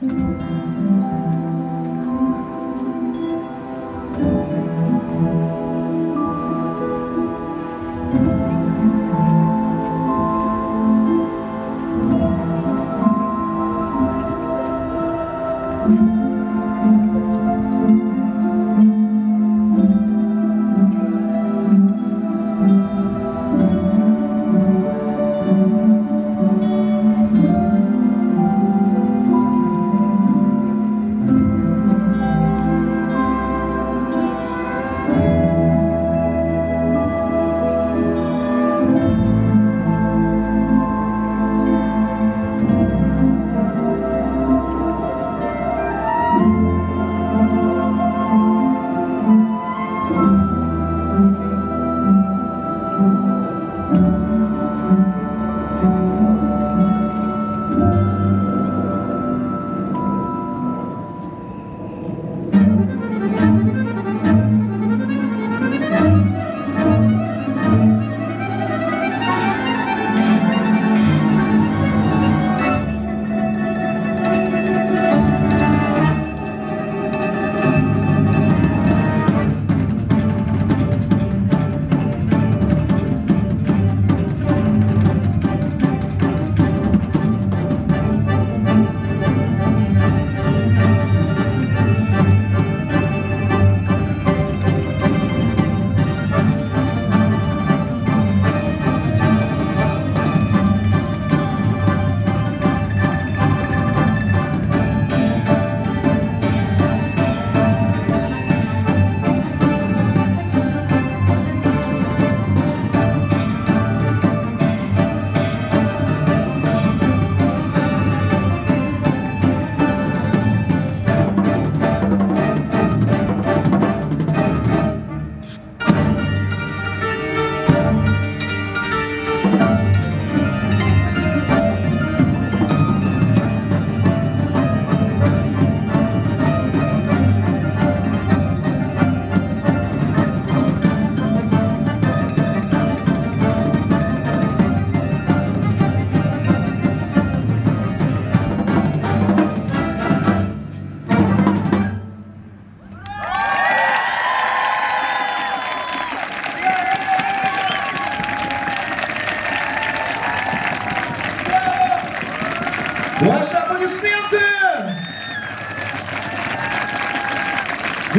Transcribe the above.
thank mm -hmm. you Um aplauso